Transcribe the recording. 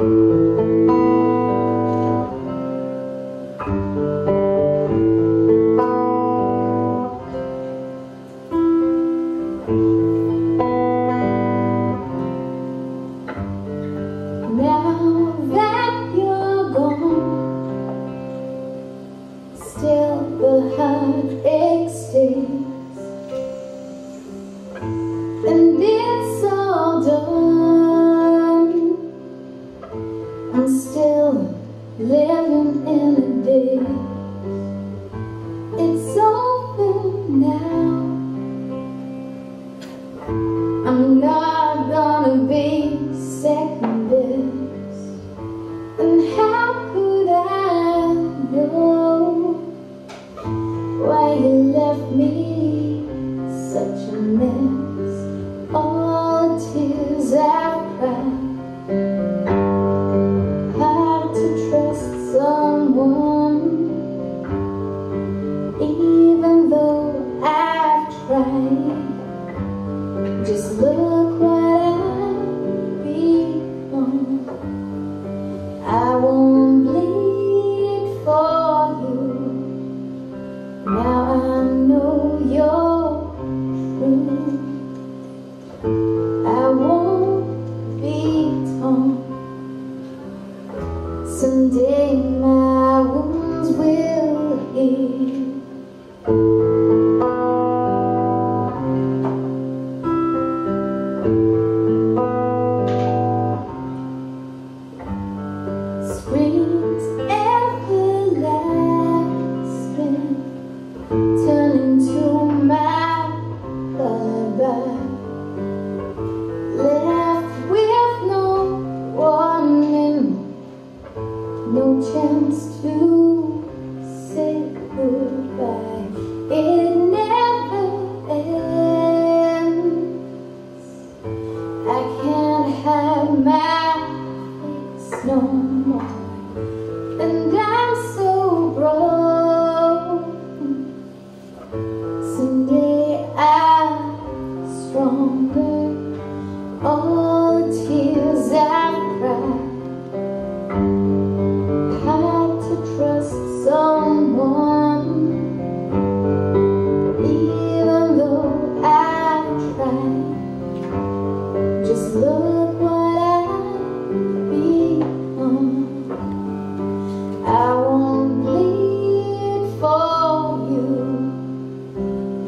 and living in a day. It's over now. I'm not gonna be second best. And how could I know why you left me such a mess? Just look what I've become. I won't bleed for you. Now I know you're true I won't be torn Someday my wounds will heal no chance to say goodbye. It never ends. I can't have my face no more. And